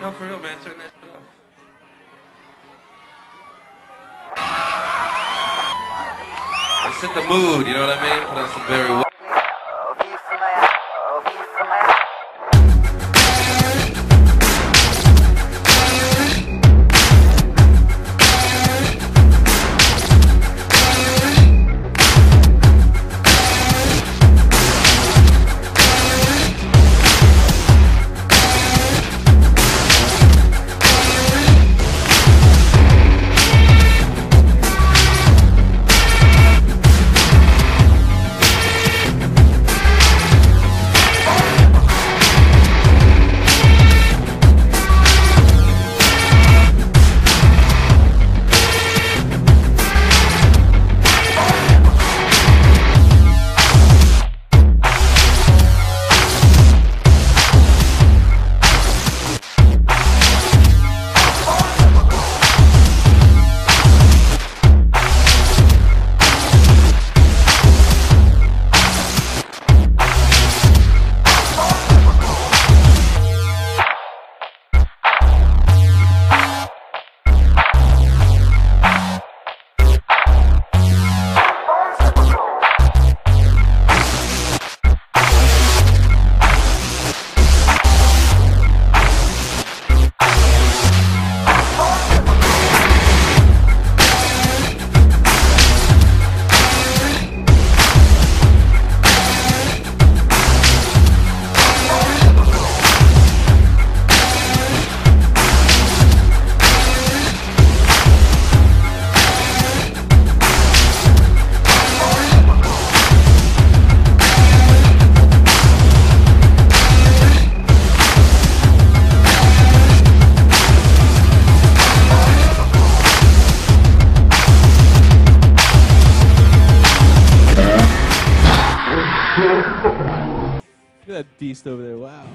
No, for real, man. Turn that shit off. It set the mood, you know what I mean? Put on some Barry Look at that beast over there. Wow.